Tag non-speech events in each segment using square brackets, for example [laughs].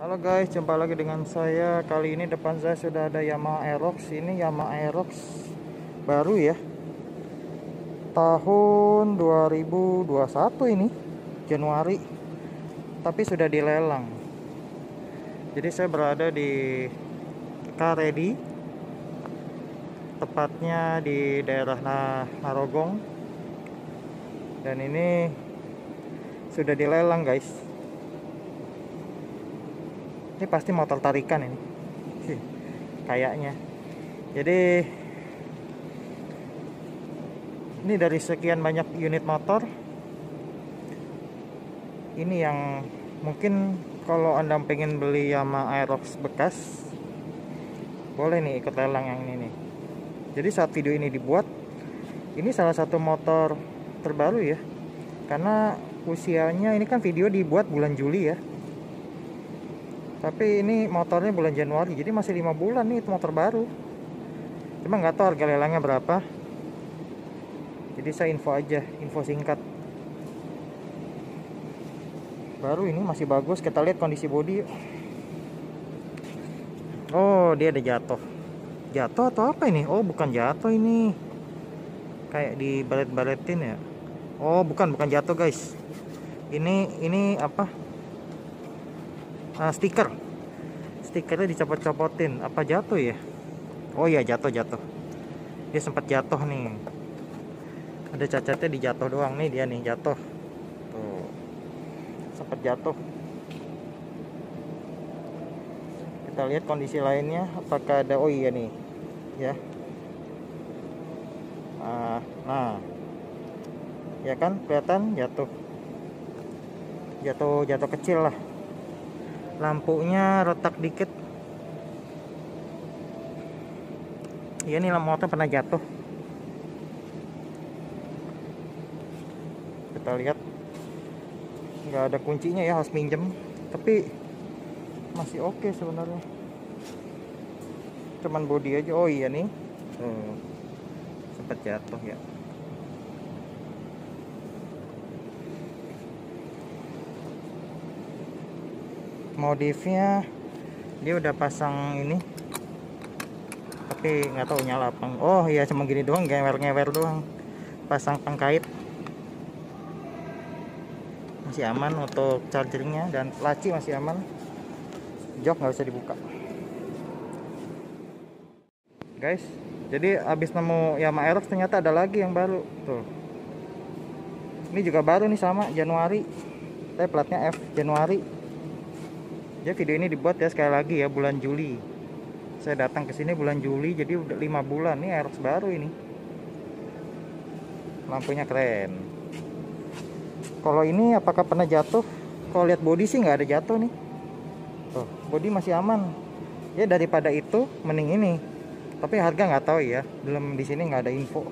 Halo guys, jumpa lagi dengan saya. Kali ini depan saya sudah ada Yamaha Aerox. Ini Yamaha Aerox baru ya. Tahun 2021 ini, Januari. Tapi sudah dilelang. Jadi saya berada di Karedi. Tepatnya di daerah Narogong. Dan ini sudah dilelang guys ini pasti motor tarikan ini. Kayaknya. Jadi ini dari sekian banyak unit motor ini yang mungkin kalau anda pengen beli Yamaha Aerox bekas boleh nih ikut lelang yang ini nih. Jadi saat video ini dibuat ini salah satu motor terbaru ya. Karena usianya ini kan video dibuat bulan Juli ya tapi ini motornya bulan Januari jadi masih lima bulan nih itu motor baru. Cuma nggak tahu harga lelangnya berapa. Jadi saya info aja info singkat. Baru ini masih bagus kita lihat kondisi bodi oh dia ada jatuh. Jatuh atau apa ini? Oh bukan jatuh ini. Kayak di baret-baretin ya. Oh bukan bukan jatuh guys. Ini ini apa uh, stiker. Stikernya dicopot-copotin. Apa jatuh ya? Oh iya jatuh jatuh. Dia sempat jatuh nih. Ada cacatnya di jatuh doang nih dia nih jatuh. Tuh. Sempat jatuh. Kita lihat kondisi lainnya. Apakah ada oh iya nih. Ya. Nah, nah. Ya kan kelihatan jatuh. Jatuh jatuh kecil lah lampunya retak dikit. Iya nih motor pernah jatuh. Kita lihat. Nggak ada kuncinya ya harus minjem. Tapi masih oke okay sebenarnya. Cuman body aja oh iya nih. Hmm, sempat jatuh ya modifnya dia udah pasang ini. Tapi nggak tahu nyala apa oh iya cuma gini doang ngewer-ngewer doang. Pasang pengkait masih aman untuk chargernya dan laci masih aman. Jok nggak bisa dibuka. Guys jadi habis nemu Yamaha Aerox ternyata ada lagi yang baru. Tuh. Ini juga baru nih sama Januari. Tapi platnya F Januari ya video ini dibuat ya sekali lagi ya bulan Juli. Saya datang ke sini bulan Juli jadi udah lima bulan. Nih Aerox baru ini. Lampunya keren. Kalau ini apakah pernah jatuh? Kalau lihat body sih nggak ada jatuh nih. Tuh body masih aman. Ya daripada itu mending ini. Tapi harga nggak tahu ya. Belum di sini nggak ada info.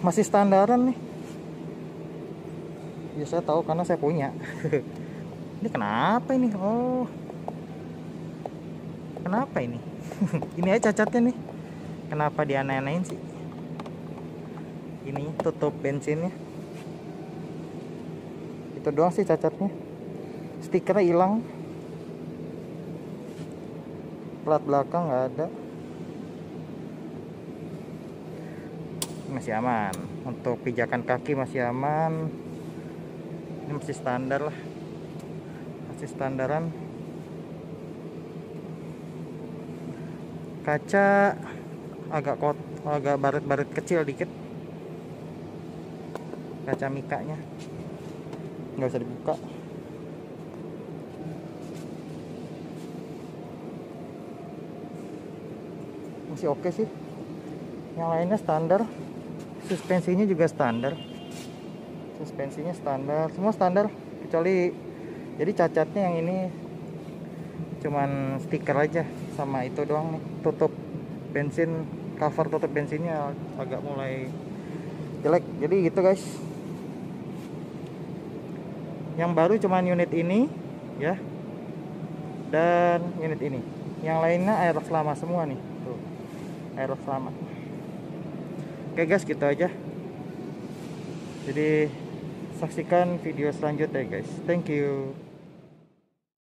Masih standaran nih. Ya saya tahu karena saya punya [laughs] ini kenapa ini? Oh. Kenapa ini? [laughs] Ini aja cacatnya nih. Kenapa dia aneh-anehin sih? Ini tutup bensinnya. Itu doang sih cacatnya. Stikernya hilang. Plat belakang nggak ada. Masih aman. Untuk pijakan kaki masih aman. Ini masih standar lah masih standaran. Kaca agak kot agak baret-baret kecil dikit. Kaca mikanya. Nggak usah dibuka. Masih oke okay sih. Yang lainnya standar. Suspensinya juga standar. Suspensinya standar. Semua standar kecuali jadi cacatnya yang ini cuman stiker aja sama itu doang nih tutup bensin cover tutup bensinnya agak mulai jelek. Jadi gitu guys. Yang baru cuman unit ini ya dan unit ini. Yang lainnya Aerox lama semua nih. Tuh Aerox lama oke guys gitu aja. Jadi saksikan video selanjutnya guys. Thank you